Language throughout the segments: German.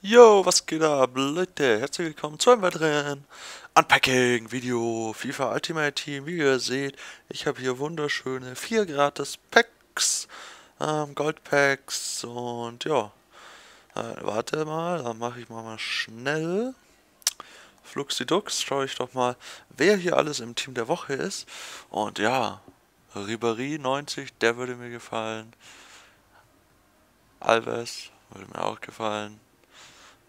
Yo, was geht ab, Leute? Herzlich willkommen zu einem weiteren Unpacking-Video FIFA Ultimate Team. Wie ihr seht, ich habe hier wunderschöne 4 gratis Packs, ähm, Goldpacks und ja, äh, warte mal, dann mache ich mal, mal schnell. Fluxidux, schaue ich doch mal, wer hier alles im Team der Woche ist. Und ja, Ribéry 90, der würde mir gefallen. Alves würde mir auch gefallen.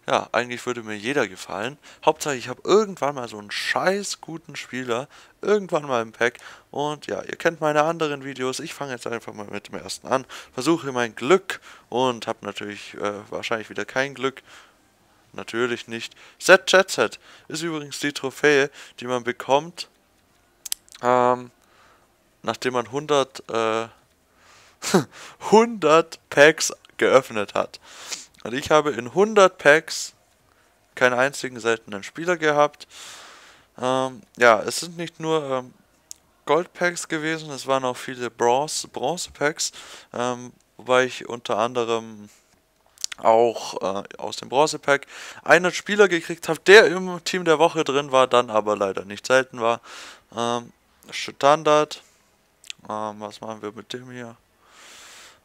Ja, eigentlich würde mir jeder gefallen. Hauptsache, ich habe irgendwann mal so einen scheiß guten Spieler, irgendwann mal im Pack. Und ja, ihr kennt meine anderen Videos. Ich fange jetzt einfach mal mit dem ersten an. Versuche mein Glück und habe natürlich äh, wahrscheinlich wieder kein Glück. Natürlich nicht. Set ist übrigens die Trophäe, die man bekommt, ähm, nachdem man 100, äh, 100 Packs geöffnet hat. Und ich habe in 100 Packs keinen einzigen seltenen Spieler gehabt. Ähm, ja, es sind nicht nur ähm, Gold-Packs gewesen, es waren auch viele Bronze-Packs, ähm, wobei ich unter anderem auch äh, aus dem Bronze-Pack einen Spieler gekriegt habe, der im Team der Woche drin war, dann aber leider nicht selten war. Ähm, Standard. Ähm, was machen wir mit dem hier?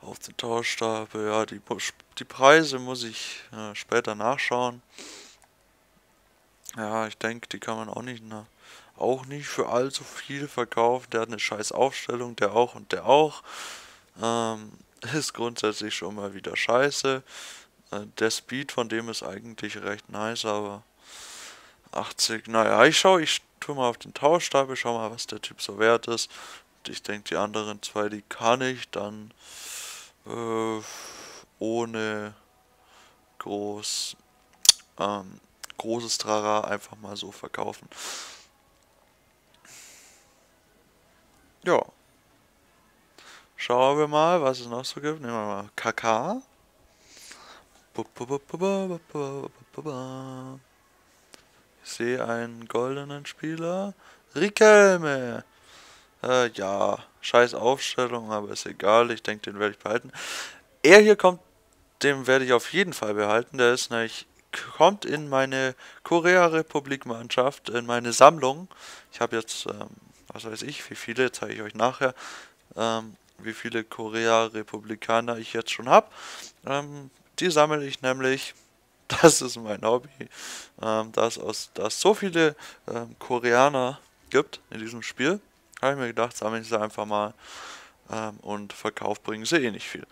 Auf den Tauschstapel. Ja, die, die Preise muss ich äh, später nachschauen. Ja, ich denke, die kann man auch nicht, na, auch nicht für allzu viel verkaufen. Der hat eine scheiß Aufstellung, der auch und der auch. Ähm, ist grundsätzlich schon mal wieder scheiße. Äh, der Speed von dem ist eigentlich recht nice, aber 80, naja, ich schaue, ich tue mal auf den Tauschstapel, schau mal, was der Typ so wert ist. Und ich denke, die anderen zwei, die kann ich dann äh, ohne groß ähm, großes Trara einfach mal so verkaufen. Ja. Schauen wir mal, was es noch so gibt. Nehmen wir mal KK. Ich sehe einen goldenen Spieler. Rikelme. Äh, ja, scheiß Aufstellung, aber ist egal. Ich denke, den werde ich behalten. Er hier kommt, den werde ich auf jeden Fall behalten. Der ist nämlich, kommt in meine Korea-Republik-Mannschaft, in meine Sammlung. Ich habe jetzt, ähm, was weiß ich, wie viele, zeige ich euch nachher, ähm, wie viele Korea-Republikaner ich jetzt schon habe. Ähm, die sammle ich nämlich das ist mein Hobby, ähm, dass es so viele ähm, Koreaner gibt in diesem Spiel. Habe ich mir gedacht, sammle ich sie einfach mal ähm, und Verkauf bringen sie eh nicht viel.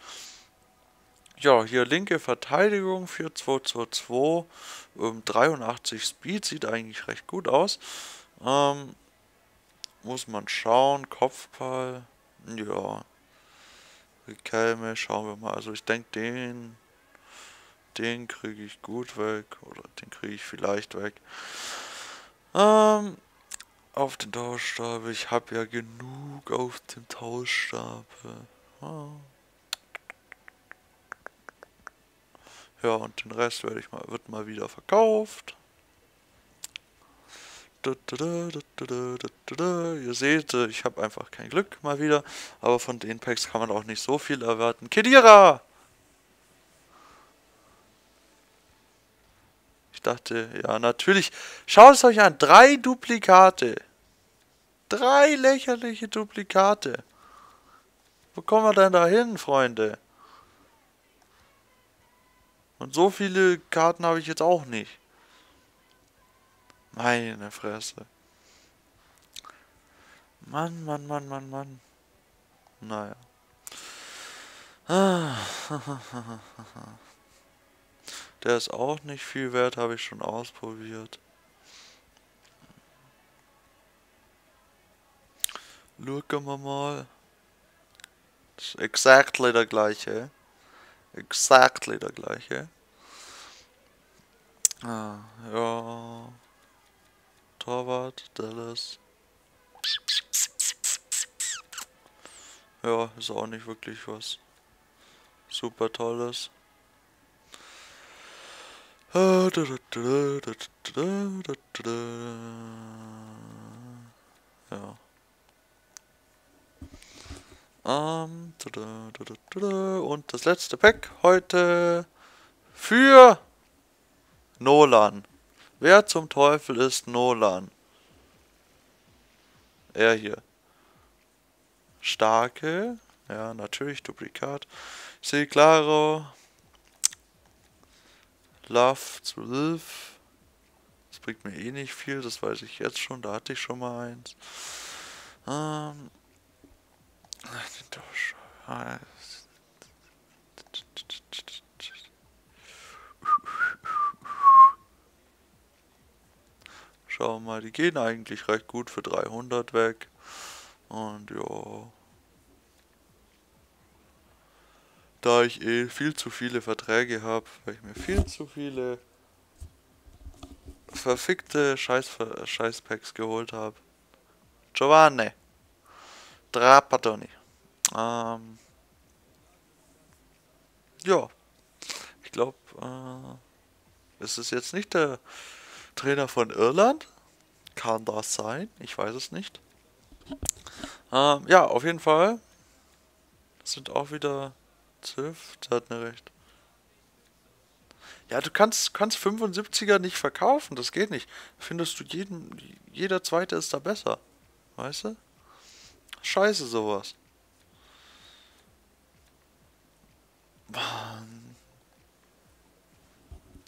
Ja, hier linke Verteidigung 4222, ähm, 83 Speed, sieht eigentlich recht gut aus. Ähm, muss man schauen, Kopfball, ja. Kelme, schauen wir mal. Also ich denke, den, den kriege ich gut weg. Oder den kriege ich vielleicht weg. Ähm, auf den Tauschstapel. Ich habe ja genug auf dem Tauschstapel. Ah. Ja, und den Rest werde ich mal, wird mal wieder verkauft. Ihr seht, ich habe einfach kein Glück mal wieder. Aber von den Packs kann man auch nicht so viel erwarten. Kedira! Ich dachte, ja, natürlich. Schaut es euch an. Drei Duplikate. Drei lächerliche Duplikate. Wo kommen wir denn da hin, Freunde? Und so viele Karten habe ich jetzt auch nicht. Meine Fresse. Mann, Mann, Mann, Mann, Mann. Naja. Der ist auch nicht viel wert, habe ich schon ausprobiert. Schauen wir mal. Das ist exactly der gleiche. Exactly der gleiche. Ah, ja. Torwart, Dallas. Ja, ist auch nicht wirklich was super tolles. Ja. Ähm, und das letzte Pack heute für Nolan. Wer zum Teufel ist Nolan? Er hier. Starke. Ja, natürlich Duplikat. See Claro. Love zu Live. Das bringt mir eh nicht viel, das weiß ich jetzt schon. Da hatte ich schon mal eins. Ähm. Schauen wir mal, die gehen eigentlich recht gut für 300 weg. Und ja. Da ich eh viel zu viele Verträge habe, weil ich mir viel zu viele verfickte Scheiß Scheißpacks geholt habe. Giovanni. Trapattoni. Ähm. Ja. Ich glaube, äh, ist es jetzt nicht der Trainer von Irland? Kann das sein? Ich weiß es nicht. Ähm, ja, auf jeden Fall. Sind auch wieder 12. Der hat eine recht. Ja, du kannst, kannst 75er nicht verkaufen, das geht nicht. Findest du jeden, jeder zweite ist da besser. Weißt du? Scheiße sowas.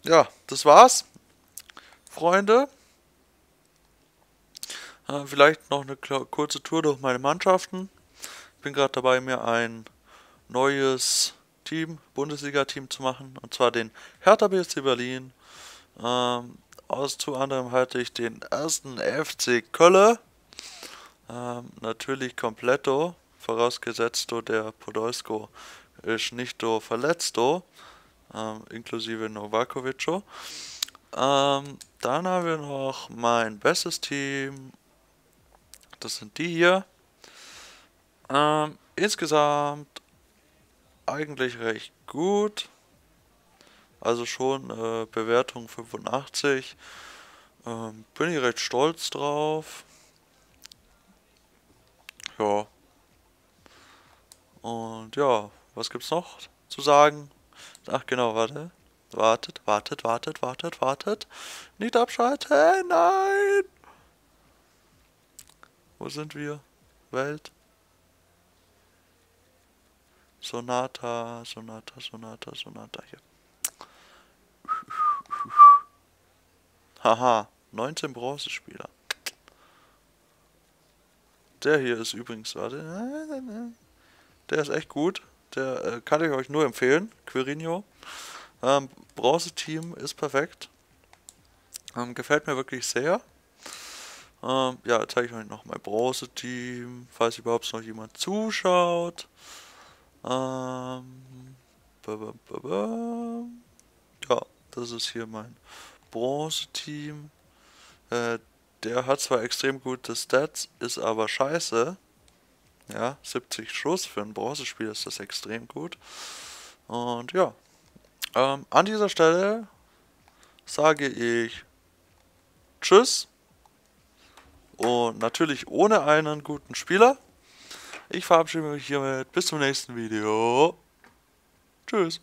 Ja, das war's. Freunde. Äh, vielleicht noch eine kurze Tour durch meine Mannschaften. Ich bin gerade dabei, mir ein neues Team, Bundesliga-Team zu machen. Und zwar den Hertha BSC Berlin. Ähm, aus zu anderem hatte ich den ersten FC Kölle. Ähm, natürlich kompletto, vorausgesetzt der Podolsko ist nicht verletzt, ähm, inklusive Novakovic. Ähm, dann haben wir noch mein bestes Team. Das sind die hier. Ähm, insgesamt eigentlich recht gut. Also schon äh, Bewertung 85. Ähm, bin ich recht stolz drauf. Ja. Und ja, was gibt's noch zu sagen? Ach genau, warte. Wartet, wartet, wartet, wartet, wartet. Nicht abschalten, nein! Wo sind wir? Welt? Sonata, Sonata, Sonata, Sonata hier. Haha, 19 Bronzespieler. Der hier ist übrigens, warte, der ist echt gut. Der äh, kann ich euch nur empfehlen, Quirinho. Ähm, Bronze-Team ist perfekt. Ähm, gefällt mir wirklich sehr. Ähm, ja, zeige ich euch noch mein Bronze-Team, falls überhaupt noch jemand zuschaut. Ähm, ja, das ist hier mein Bronze-Team. Äh, der hat zwar extrem gute Stats, ist aber scheiße. Ja, 70 Schuss für ein Bronzespiel ist das extrem gut. Und ja, ähm, an dieser Stelle sage ich Tschüss. Und natürlich ohne einen guten Spieler. Ich verabschiede mich hiermit. Bis zum nächsten Video. Tschüss.